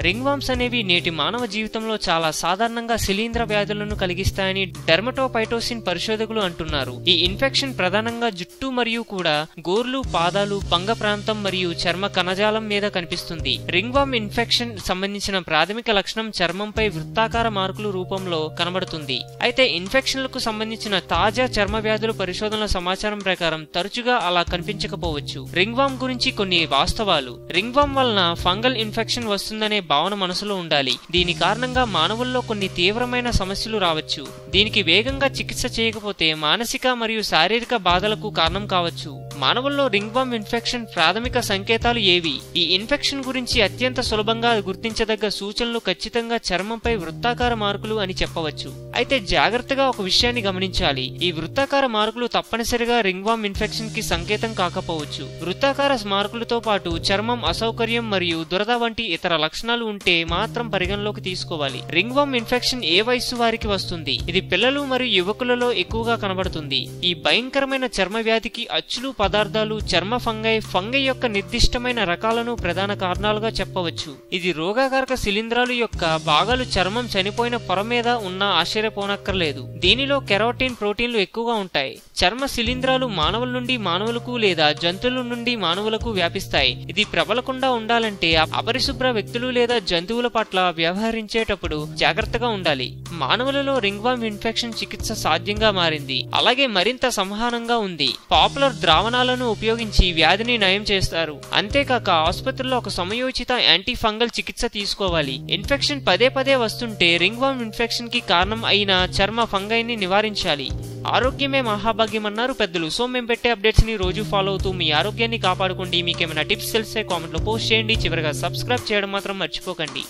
Ring worms అనేవి నేటి మానవ జీవితంలో చాలా సాధారణంగా శిలీంధ్ర వ్యాధులను కలిగిస్తాయని డెర్మటోపైటోసిన్ పరిశోధకులు అంటున్నారు. ఈ ఇన్ఫెక్షన్ ప్రధానంగా జుట్టు మరియు కూడా గోర్లు పాదాలు పంగ ప్రాంతం మరియు చర్మ కణజాలం మీద కనిపిస్తుంది. రింగ్ వామ్ ఇన్ఫెక్షన్ సంబంధించిన ప్రాథమిక లక్షణం చర్మంపై వృత్తాకార మార్కులు రూపంలో కనబడుతుంది. అయితే ఇన్ఫెక్షన్లకు సంబంధించిన తాజా చర్మ వ్యాధుల పరిశోధనల సమాచారం ప్రకారం తరచుగా అలా కనిపించకపోవచ్చు. రింగ్వామ్ గురించి కొన్ని వాస్తవాలు. రింగ్వామ్ వలన ఫంగల్ ఇన్ఫెక్షన్ వస్తుందనే భావన మనసులో ఉండాలి. దీని కారణంగా మానవుల్లో కొన్ని తీవ్రమైన సమస్యలు రావచ్చు. దీనికి వేగంగా చికిత్స చేయకపోతే మానసిక మరియు శారీరక బాధలకు కారణం కావచ్చు. మానవుల్లో రింగ్ వామ్ ఇన్ఫెక్షన్ ప్రాథమిక సంకేతాలు ఏవి? ఈ ఇన్ఫెక్షన్ గురించి అత్యంత సులభంగా గుర్తించదగ్గ సూచనలు ఖచ్చితంగా చర్మంపై వృత్తాకార మార్కులు అని చెప్పవచ్చు. అయితే జాగ్రత్తగా ఒక విషయాన్ని గమనించాలి. ఈ వృత్తాకార మార్కులు తప్పనిసరిగా రింగ్ వామ్ ఇన్ఫెక్షన్కి సంకేతం కాకపోవచ్చు. వృత్తాకార మార్కులతో పాటు చర్మం అసౌకర్యం మరియు దురద వంటి ఇతర లక్షణాలు ఉంటే మాత్రం పరిగణలోకి తీసుకోవాలి. రింగ్ వామ్ ఇన్ఫెక్షన్ ఏ వయస్సు వారికి వస్తుంది? ఇది పిల్లలు మరియు యువకులలో ఎక్కువగా కనబడుతుంది. ఈ భయంకరమైన చర్మ వ్యాధికి అచ్చులు పదార్థాలు చర్మ ఫంగై ఫంగై యొక్క నిర్దిష్టమైన రకాలను ప్రధాన కారణాలుగా చెప్పవచ్చు. ఇది రోగాకారక శిలీంధ్రాలు యొక్క భాగాలు చర్మం చనిపోయిన పొర మీద ఉన్న ఆశ్చర్యపోనక్కర్లేదు. దీనిలో కెరోటిన్ ప్రోటీన్లు ఎక్కువగా ఉంటాయి. చర్మ శిలీంధ్రాలు మానవుల నుండి మానవులకు లేదా జంతువుల నుండి మానవులకు వ్యాపిస్తాయి. ఇది ప్రబలకుండా ఉండాలంటే అపరిశుభ్ర వ్యక్తులు లేదా జంతువుల పట్ల వ్యవహరించేటప్పుడు జాగ్రత్తగా ఉండాలి. మానవులలో రింగ్వామ్ ఇన్ఫెక్షన్ చికిత్స సాధ్యంగా మారింది. అలాగే మరింత సంహానంగా ఉంది. పాపులర్ ద్రావణ ద్రావణాలను ఉపయోగించి వ్యాధిని నయం చేస్తారు. అంతేకాక ఆసుపత్రిలో ఒక సమయోచిత యాంటీ ఫంగల్ చికిత్స తీసుకోవాలి. ఇన్ఫెక్షన్ పదే పదే వస్తుంటే రింగ్ వామ్ ఇన్ఫెక్షన్కి కారణం అయిన చర్మ ఫంగైని నివారించాలి. ఆరోగ్యమే మహాభాగ్యం అన్నారు పెద్దలు. సో మేము పెట్టే అప్డేట్స్ని రోజు ఫాలో అవుతూ మీ ఆరోగ్యాన్ని కాపాడుకోండి. మీకేమైనా టిప్స్ తెలిసే కామెంట్లో పోస్ట్ చేయండి. చివరిగా సబ్స్క్రైబ్ చేయడం మాత్రం మర్చిపోకండి.